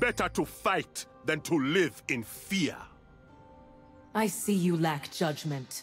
Better to fight than to live in fear. I see you lack judgment.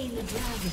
The dragon.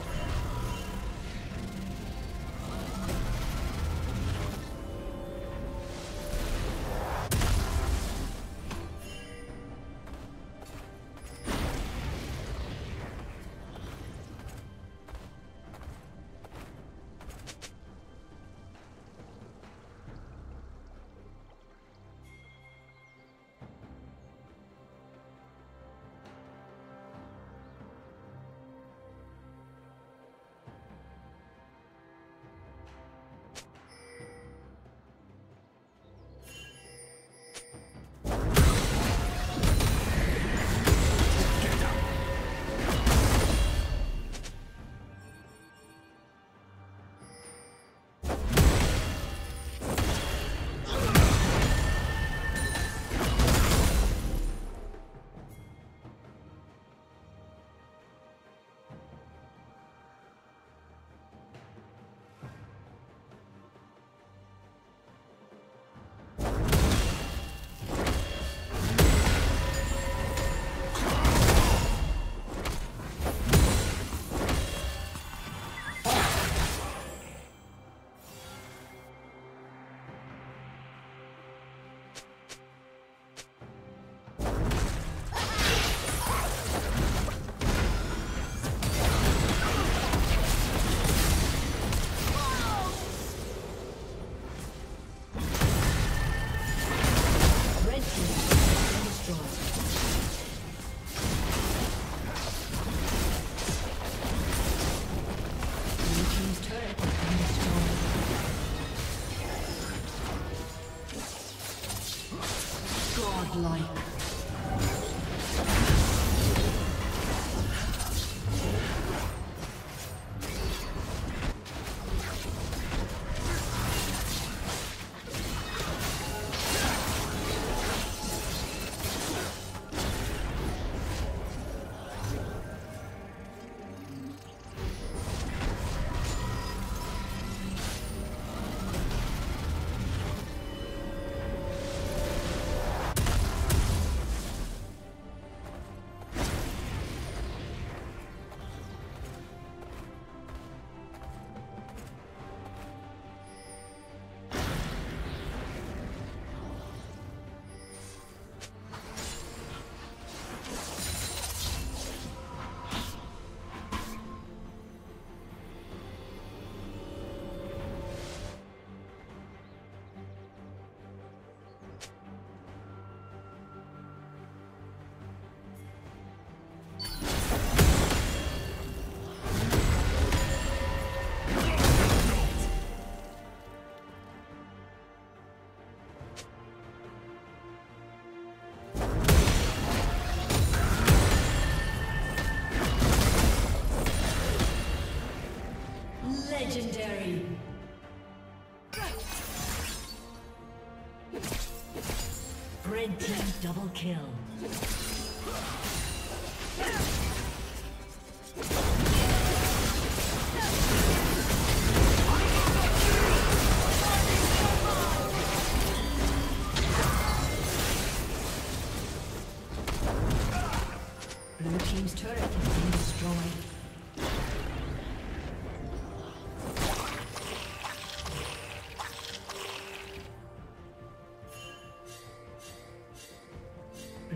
Double kill.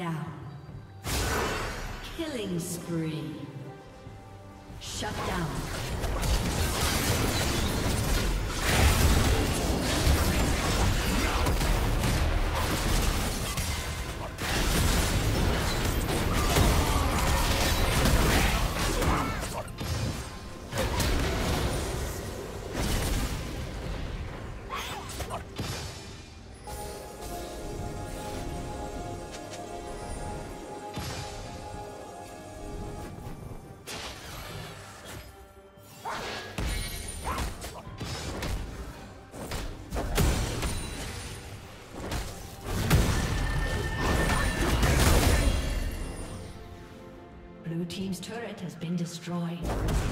Down. Killing spree. Shut down. Been destroyed.